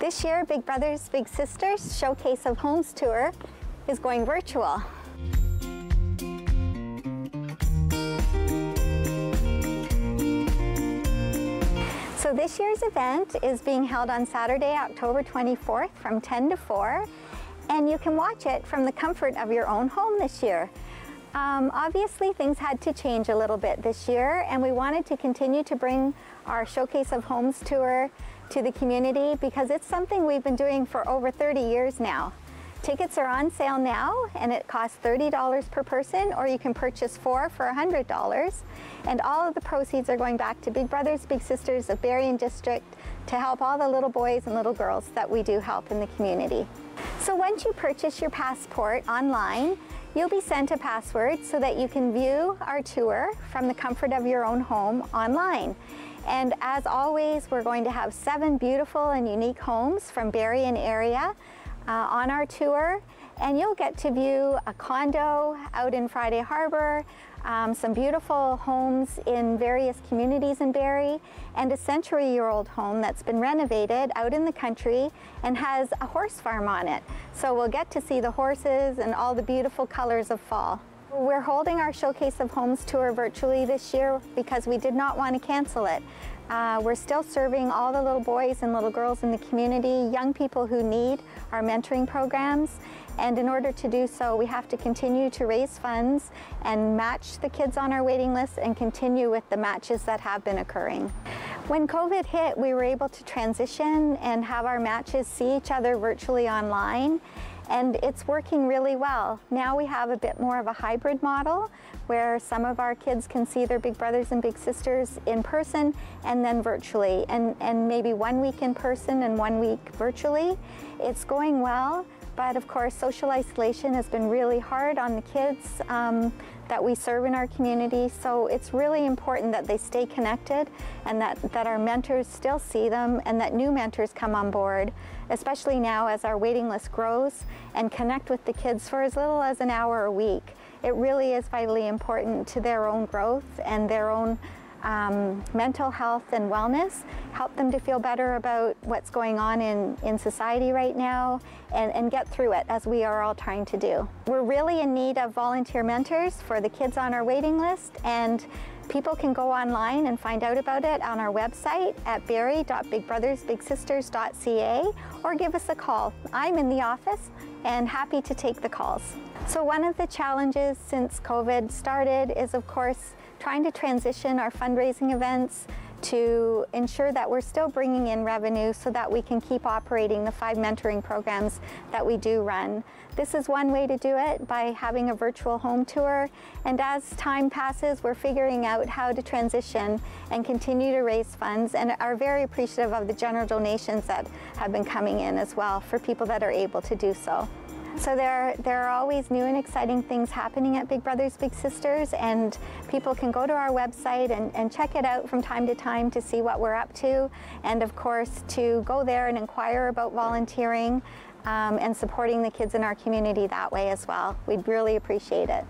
This year, Big Brothers Big Sisters Showcase of Homes Tour is going virtual. So this year's event is being held on Saturday, October 24th from 10 to 4, and you can watch it from the comfort of your own home this year. Um, obviously, things had to change a little bit this year, and we wanted to continue to bring our Showcase of Homes tour to the community because it's something we've been doing for over 30 years now. Tickets are on sale now and it costs $30 per person or you can purchase four for $100 and all of the proceeds are going back to Big Brothers Big Sisters of Barrie and District to help all the little boys and little girls that we do help in the community. So once you purchase your passport online, you'll be sent a password so that you can view our tour from the comfort of your own home online. And as always, we're going to have seven beautiful and unique homes from Barrie and area uh, on our tour. And you'll get to view a condo out in Friday Harbor, um, some beautiful homes in various communities in Barrie, and a century-year-old home that's been renovated out in the country and has a horse farm on it. So we'll get to see the horses and all the beautiful colors of fall. We're holding our Showcase of Homes tour virtually this year because we did not want to cancel it. Uh, we're still serving all the little boys and little girls in the community, young people who need our mentoring programs. And in order to do so, we have to continue to raise funds and match the kids on our waiting list and continue with the matches that have been occurring. When COVID hit, we were able to transition and have our matches see each other virtually online and it's working really well. Now we have a bit more of a hybrid model where some of our kids can see their big brothers and big sisters in person and then virtually and, and maybe one week in person and one week virtually. It's going well. But of course, social isolation has been really hard on the kids um, that we serve in our community. So it's really important that they stay connected and that, that our mentors still see them and that new mentors come on board, especially now as our waiting list grows and connect with the kids for as little as an hour a week. It really is vitally important to their own growth and their own um, mental health and wellness, help them to feel better about what's going on in, in society right now and, and get through it as we are all trying to do. We're really in need of volunteer mentors for the kids on our waiting list and people can go online and find out about it on our website at barrie.bigbrothersbigsisters.ca or give us a call. I'm in the office and happy to take the calls. So one of the challenges since COVID started is of course trying to transition our fundraising events to ensure that we're still bringing in revenue so that we can keep operating the five mentoring programs that we do run. This is one way to do it by having a virtual home tour and as time passes we're figuring out how to transition and continue to raise funds and are very appreciative of the general donations that have been coming in as well for people that are able to do so. So there, there are always new and exciting things happening at Big Brothers Big Sisters and people can go to our website and, and check it out from time to time to see what we're up to and of course to go there and inquire about volunteering um, and supporting the kids in our community that way as well. We'd really appreciate it.